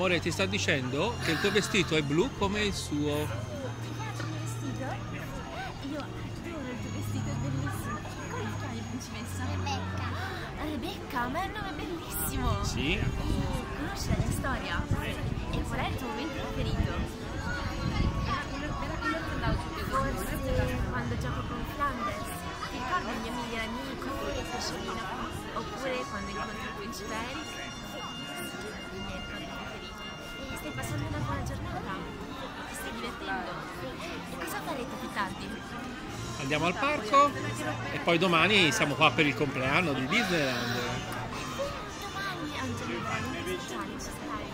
Amore, ti sta dicendo che il tuo vestito è blu come il suo. Ti piace il mio Vestito? Io adoro il tuo vestito, è bellissimo. Come ti chiami principessa? Rebecca. Rebecca, ma è un nome bellissimo. Sì. E conosci la mia storia? Sì. Quando gioco con Flanders. Ti ricordi il mio migliore amico, il pesciolino? Oppure quando incontro il principe Eric? I miei preferiti. E stai passando una buona giornata? Ti stai divertendo? E cosa farete più tardi? Andiamo al parco e poi domani siamo qua per il compleanno di Disneyland. Domani, veramente speciale, ci sarai?